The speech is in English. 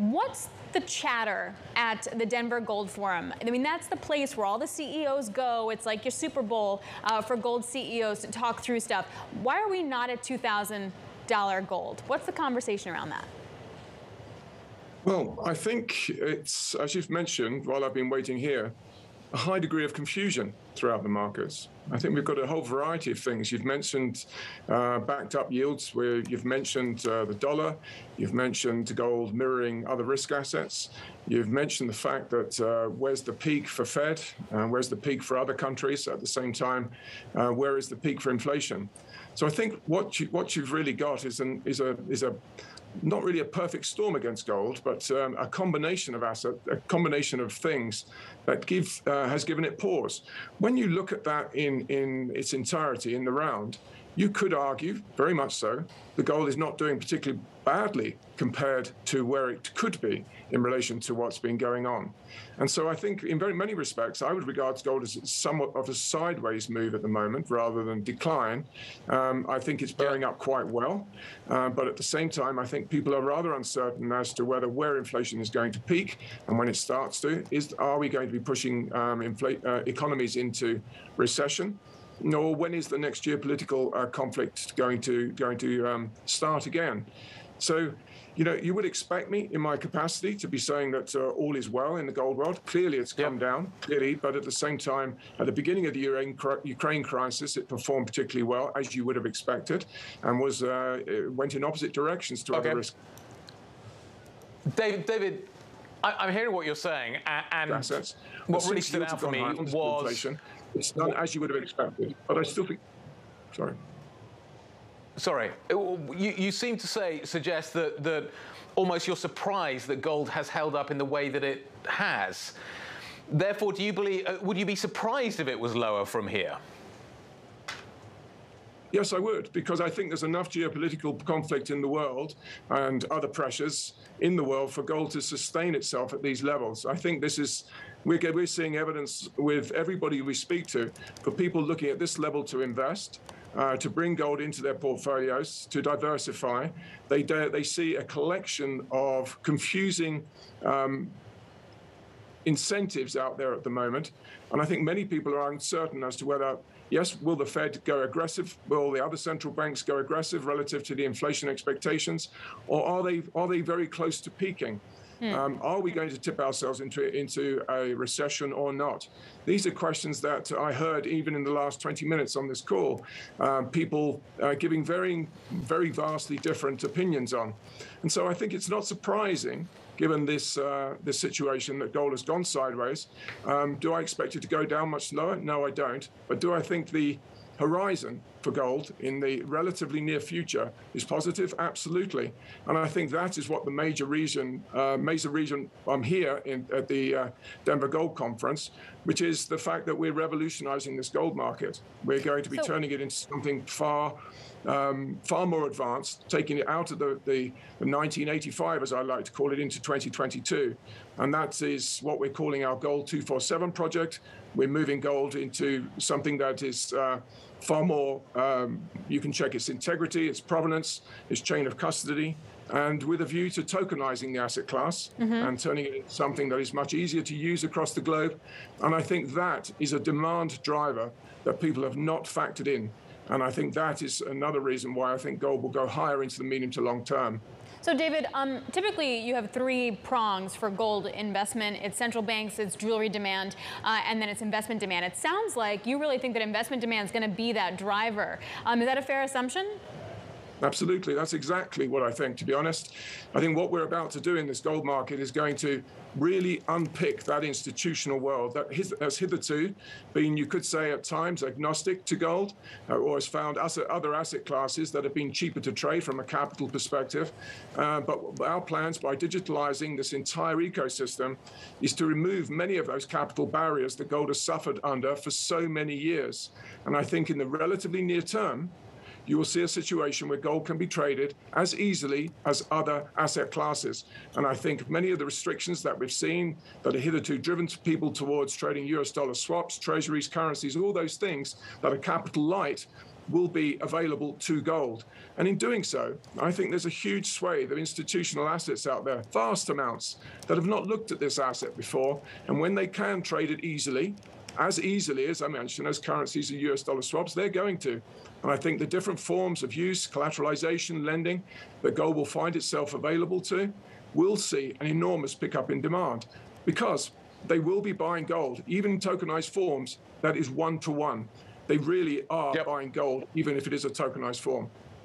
What's the chatter at the Denver Gold Forum? I mean, that's the place where all the CEOs go. It's like your Super Bowl uh, for gold CEOs to talk through stuff. Why are we not at $2,000 gold? What's the conversation around that? Well, I think it's, as you've mentioned while I've been waiting here, a high degree of confusion throughout the markets. I think we've got a whole variety of things. You've mentioned uh, backed up yields, where you've mentioned uh, the dollar, you've mentioned gold mirroring other risk assets, you've mentioned the fact that uh, where's the peak for Fed, where's the peak for other countries at the same time, uh, where is the peak for inflation? So I think what you, what you've really got is an is a is a not really a perfect storm against gold, but um, a combination of asset, a combination of things that give uh, has given it pause. When you look at that in in its entirety in the round, you could argue, very much so, the gold is not doing particularly badly compared to where it could be in relation to what's been going on. And so I think, in very many respects, I would regard gold as somewhat of a sideways move at the moment rather than decline. Um, I think it's bearing up quite well. Uh, but at the same time, I think people are rather uncertain as to whether where inflation is going to peak and when it starts to. Is Are we going to be pushing um, infl- uh, economies into recession? Nor when is the next geopolitical uh, conflict going to going to um, start again. So, you know, you would expect me in my capacity to be saying that uh, all is well in the gold world. Clearly, it's come yep. down, clearly, but at the same time, at the beginning of the Ukraine crisis, it performed particularly well, as you would have expected, and was uh, went in opposite directions to okay. other risks. David, David, I, am hearing what you're saying, and, Assets. what really stood out for me was inflation. It's done as you would have expected, but I still think. Sorry. Sorry, you, you seem to say suggest that that almost you're surprised that gold has held up in the way that it has. Therefore, do you believe? Uh, would you be surprised if it was lower from here? Yes, I would, because I think there's enough geopolitical conflict in the world and other pressures in the world for gold to sustain itself at these levels. I think this is we're, we're seeing evidence with everybody we speak to for people looking at this level to invest. Uh, to bring gold into their portfolios, to diversify. They, they see a collection of confusing um, incentives out there at the moment. And I think many people are uncertain as to whether, yes, will the Fed go aggressive? Will the other central banks go aggressive relative to the inflation expectations? Or are they, are they very close to peaking? Mm. Um, are we going to tip ourselves into into a recession or not? These are questions that I heard even in the last 20 minutes on this call. Um, people uh, giving very, very vastly different opinions on, and so I think it's not surprising given this uh, this situation that gold has gone sideways. Um, do I expect it to go down much lower? No, I don't. But do I think the horizon for gold in the relatively near future is positive, absolutely. And I think that is what the major reason, uh, major reason I'm here in, at the uh, Denver Gold Conference, which is the fact that we're revolutionizing this gold market. We're going to be so, turning it into something far um, far more advanced, taking it out of the, the, the, 1985, as I like to call it, into 2022. And that is what we're calling our Gold 247 project. We're moving gold into something that is uh, far more, um, you can check its integrity, its provenance, its chain of custody, and with a view to tokenizing the asset class mm-hmm. and turning it into something that is much easier to use across the globe. And I think that is a demand driver that people have not factored in. And I think that is another reason why I think gold will go higher into the medium to long term. So, David, um, typically you have three prongs for gold investment it's central banks, it's jewelry demand, uh, and then it's investment demand. It sounds like you really think that investment demand is going to be that driver. Um, is that a fair assumption? Absolutely. That's exactly what I think, to be honest. I think what we're about to do in this gold market is going to really unpick that institutional world that has hitherto been, you could say at times, agnostic to gold, uh, or has found other asset classes that have been cheaper to trade from a capital perspective. Uh, but our plans by digitalizing this entire ecosystem is to remove many of those capital barriers that gold has suffered under for so many years. And I think in the relatively near term, you will see a situation where gold can be traded as easily as other asset classes. And I think many of the restrictions that we've seen that are hitherto driven people towards trading US dollar swaps, treasuries, currencies, all those things that are capital light will be available to gold. And in doing so, I think there's a huge swathe of institutional assets out there, vast amounts, that have not looked at this asset before. And when they can trade it easily, as easily as I mentioned, as currencies and US dollar swaps, they're going to. And I think the different forms of use, collateralization, lending that gold will find itself available to will see an enormous pickup in demand because they will be buying gold, even in tokenized forms, that is one to one. They really are yep. buying gold, even if it is a tokenized form.